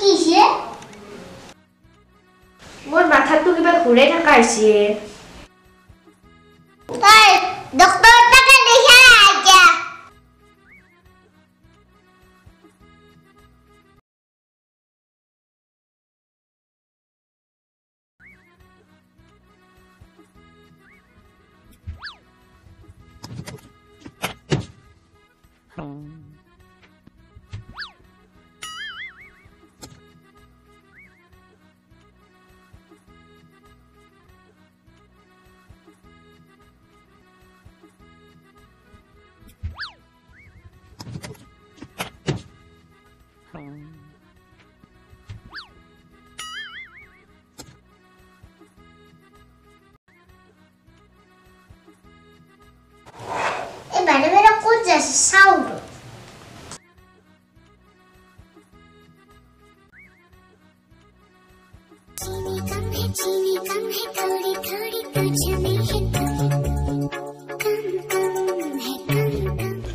কিছে মোৰ মাথাটো কিবা ঘূৰাই থকা দেখা আইতা এই Pterossauro.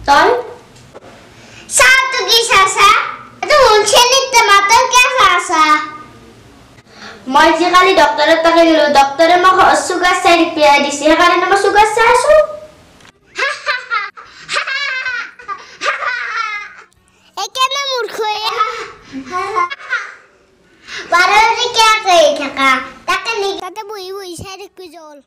Tol? Satu kisah itu muncul kisah. Mau kali dokter tadi dulu dokter mau suka saya dipilih di sini karena nama suka saya suka. কেন মূর্খ বারো কে আছে কাকা তাকে লিখাতে বই বই সাইড জল।